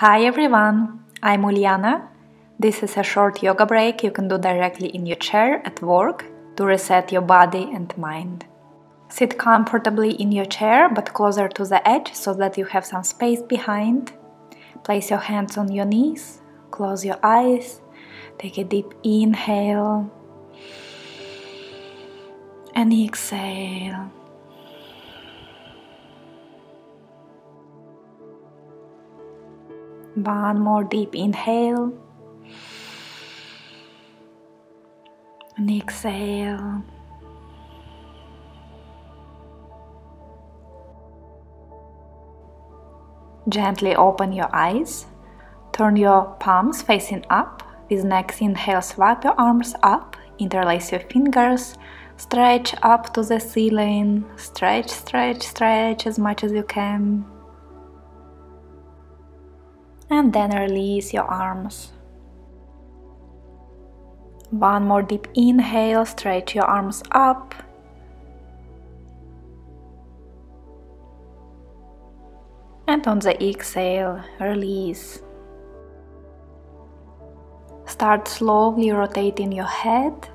Hi everyone, I'm Uliana. This is a short yoga break you can do directly in your chair at work to reset your body and mind. Sit comfortably in your chair but closer to the edge so that you have some space behind. Place your hands on your knees, close your eyes, take a deep inhale and exhale. One more deep inhale and exhale. Gently open your eyes, turn your palms facing up. With next inhale, swipe your arms up, interlace your fingers, stretch up to the ceiling, stretch, stretch, stretch as much as you can. And then release your arms. One more deep inhale, stretch your arms up. And on the exhale, release. Start slowly rotating your head,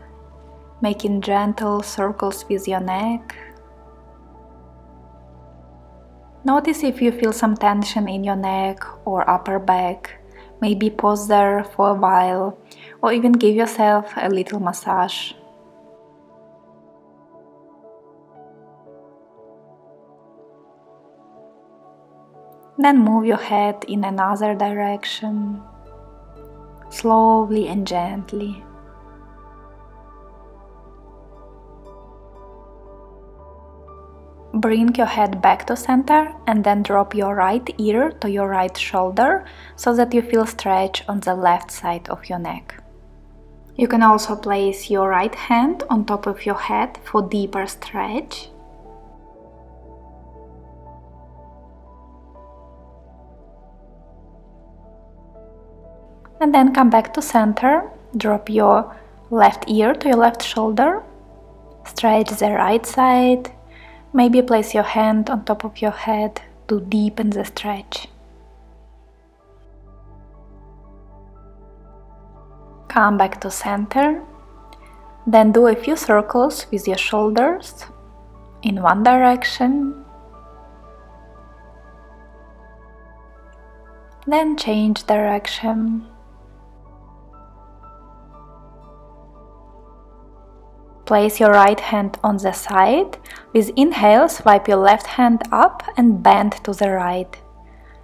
making gentle circles with your neck. Notice if you feel some tension in your neck or upper back. Maybe pause there for a while or even give yourself a little massage. Then move your head in another direction, slowly and gently. Bring your head back to center and then drop your right ear to your right shoulder so that you feel stretch on the left side of your neck. You can also place your right hand on top of your head for deeper stretch. And then come back to center, drop your left ear to your left shoulder, stretch the right side, maybe place your hand on top of your head to deepen the stretch. Come back to center, then do a few circles with your shoulders in one direction. Then change direction. Place your right hand on the side. With inhale, swipe your left hand up and bend to the right,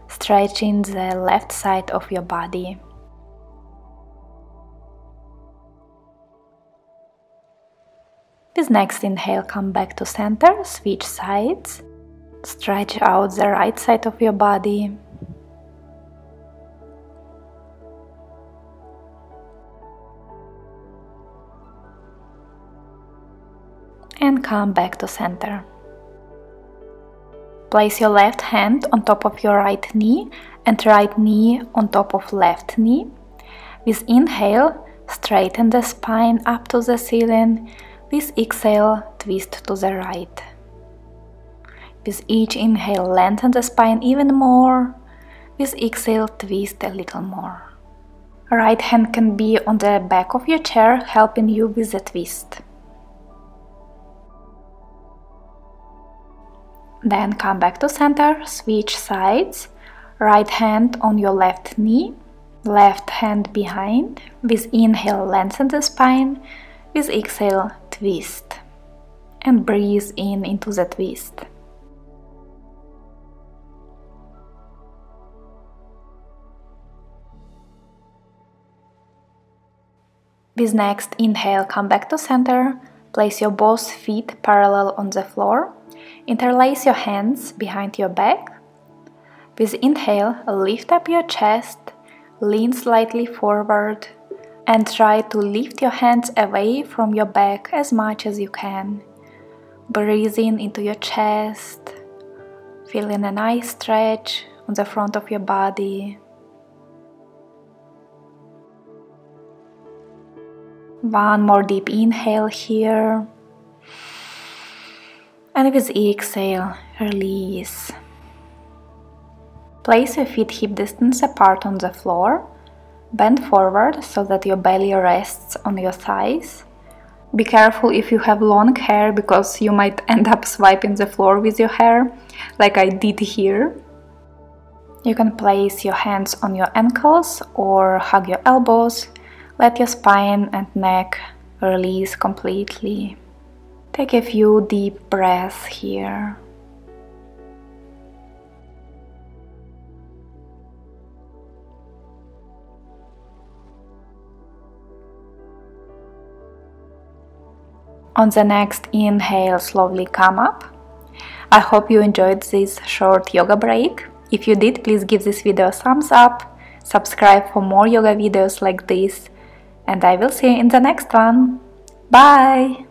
stretching the left side of your body. With next inhale, come back to center, switch sides, stretch out the right side of your body. And come back to center. Place your left hand on top of your right knee and right knee on top of left knee. With inhale, straighten the spine up to the ceiling with exhale, twist to the right. With each inhale, lengthen the spine even more. With exhale, twist a little more. Right hand can be on the back of your chair, helping you with the twist. Then come back to center, switch sides. Right hand on your left knee, left hand behind. With inhale, lengthen the spine. With exhale, twist and breathe in into the twist. With next inhale, come back to center, place your both feet parallel on the floor, interlace your hands behind your back. With inhale, lift up your chest, lean slightly forward, and try to lift your hands away from your back as much as you can. Breathing into your chest, feeling a nice stretch on the front of your body. One more deep inhale here. And with exhale, release. Place your feet hip distance apart on the floor. Bend forward so that your belly rests on your thighs. Be careful if you have long hair because you might end up swiping the floor with your hair, like I did here. You can place your hands on your ankles or hug your elbows. Let your spine and neck release completely. Take a few deep breaths here. On the next inhale, slowly come up. I hope you enjoyed this short yoga break. If you did, please give this video a thumbs up, subscribe for more yoga videos like this, and I will see you in the next one. Bye!